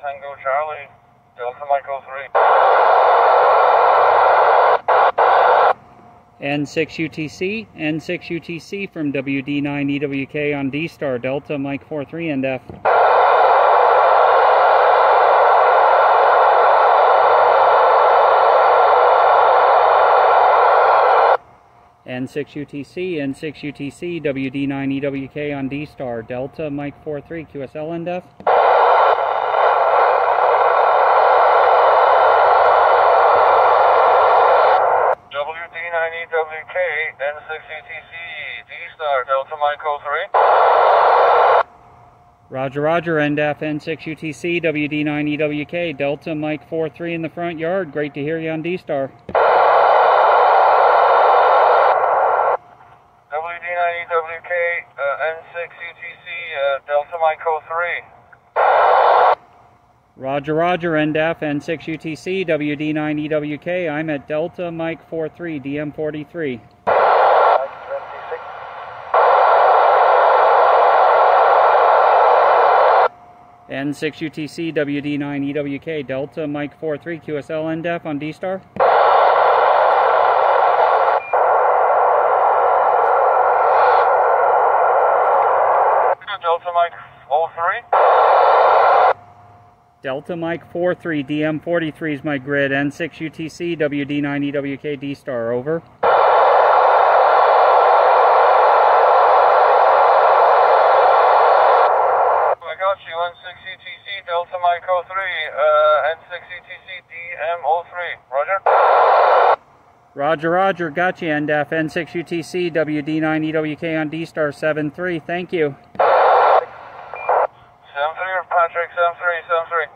Tango Charlie, Delta Michael 3. N6UTC, N6UTC from WD9EWK on D-Star, Delta Mike 43 Nf. N6UTC N6UTC, WD9EWK on D-Star, Delta Mike 43, QSL Nf. WD9EWK, N6UTC, D-Star, Delta Mike 03. Roger, Roger, NDAF N6UTC, WD9EWK, Delta Mike 43 in the front yard. Great to hear you on D-Star. WD9EWK, uh, N6UTC, uh, Delta Mike 03. Roger, Roger, NDAF N6UTC, WD9EWK. I'm at Delta Mike 43, DM43. N6UTC, WD9EWK, Delta Mike 43, QSL NDAF on D-Star. Delta Mike 03. Delta Mike 43, DM43 is my grid. N6UTC, WD9EWK, D-Star, over. I got you, N6UTC, Delta Mike 03, uh, N6UTC, DM03. Roger? Roger, Roger, got you, NDAF N6UTC, WD9EWK on D-Star 73. Thank you. 73, Patrick, 73, 73.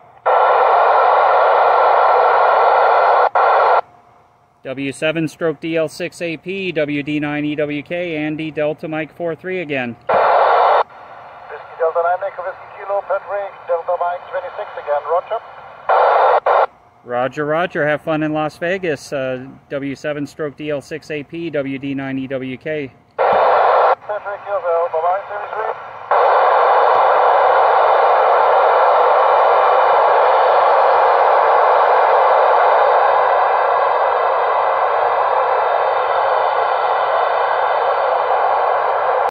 W7 stroke DL6AP, WD9EWK, Andy Delta Mike 43 again. Whiskey Delta 9, Echo Whiskey Kilo, Patrick, Delta Mike 26 again, Roger. Roger, Roger, have fun in Las Vegas. Uh, W7 stroke DL6AP, WD9EWK.